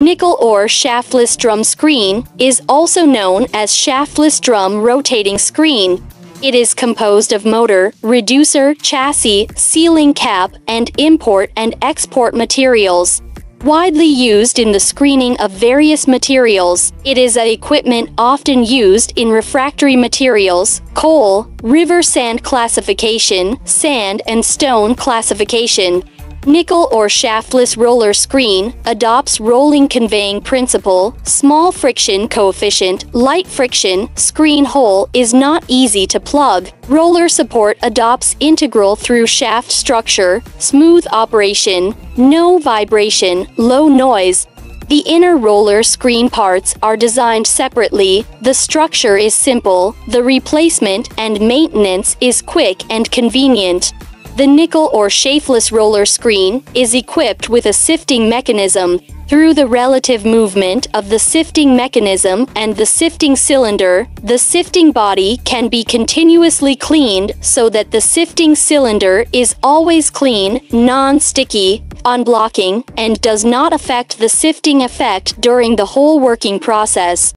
Nickel ore shaftless drum screen is also known as shaftless drum rotating screen. It is composed of motor, reducer, chassis, sealing cap, and import and export materials. Widely used in the screening of various materials, it is a equipment often used in refractory materials, coal, river sand classification, sand and stone classification, Nickel ore shaftless roller screen adopts rolling conveying principle, small friction coefficient, light friction, screen hole is not easy to plug. Roller support adopts integral through shaft structure, smooth operation, no vibration, low noise, the inner roller screen parts are designed separately, the structure is simple, the replacement and maintenance is quick and convenient. The nickel ore shaftless roller screen is equipped with a sifting mechanism. Through the relative movement of the sifting mechanism and the sifting cylinder, the sifting body can be continuously cleaned so that the sifting cylinder is always clean, non-sticky, unblocking, and does not affect the sifting effect during the whole working process.